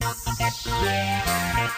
Lekker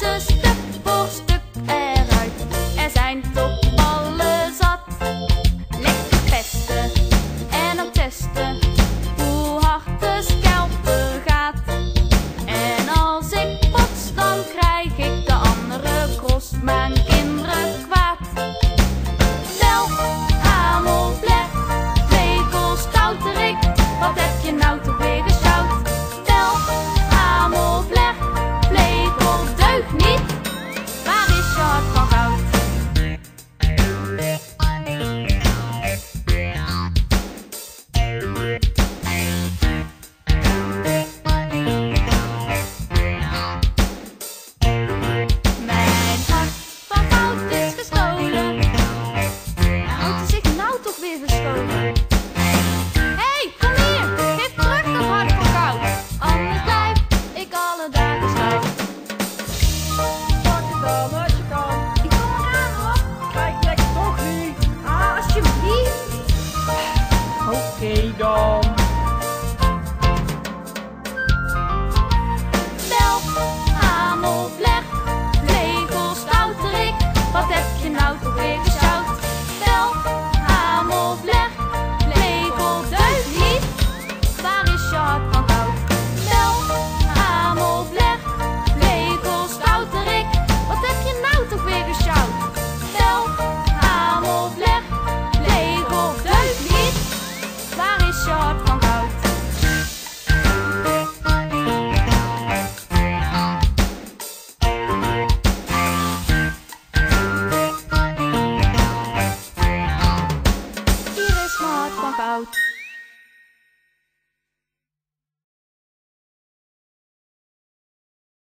Jesus. Hey, dog.